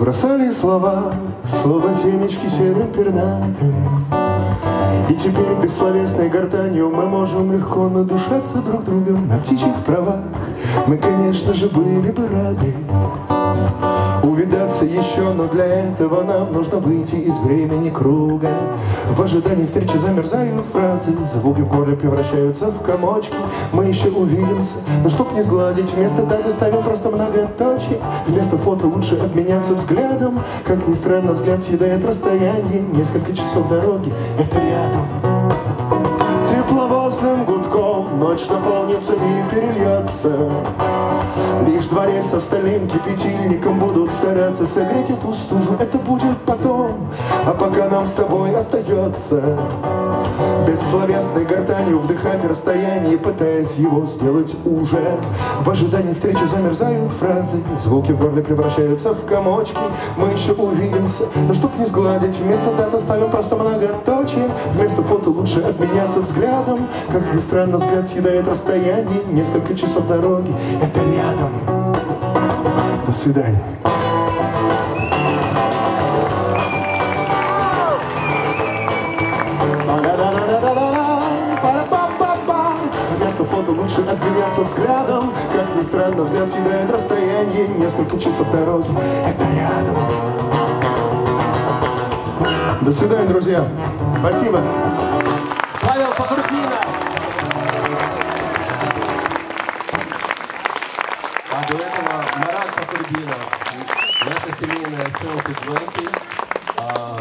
Разбросали слова, словно семечки серым пернатым. И теперь бессловесной гортанью мы можем легко надушаться друг другом на птичьих правах. Мы, конечно же, были бы рады увидаться еще, но для этого нам нужно выйти из времени круга. В ожидании встречи замерзают фразы, звуки в горле превращаются в комочки. Мы еще увидимся, но чтоб не сглазить, вместо даты ставим просто многоточие. Вместо фото лучше обменяться взглядом. Как ни странно, взгляд съедает расстояние. Несколько часов дороги — это рядом. Тепловозным гудком ночь наполнится и перельется. Лишь дворец с остальным кипятильником будут стараться согреть эту стужу. Это будет потом, а пока нам с тобой остается Бессловесной гортанью вдыхать расстояние, пытаясь его сделать уже. В ожидании встречи замерзают фразы, звуки в горле превращаются в комочки. Мы еще увидимся, но чтоб не сглазить, вместо дат оставим просто многоточие. Вместо фото лучше обменяться взглядом. Как ни странно, взгляд съедает расстояние, несколько часов дороги. Это рядом. До свидания. Обменяться взглядом Как ни странно, взгляд съедает расстояние Несколько часов дороги, это рядом До свидания, друзья. Спасибо. Павел Покрупнина. А до этого Марат Покрупнина. Наша семейная селфи 20.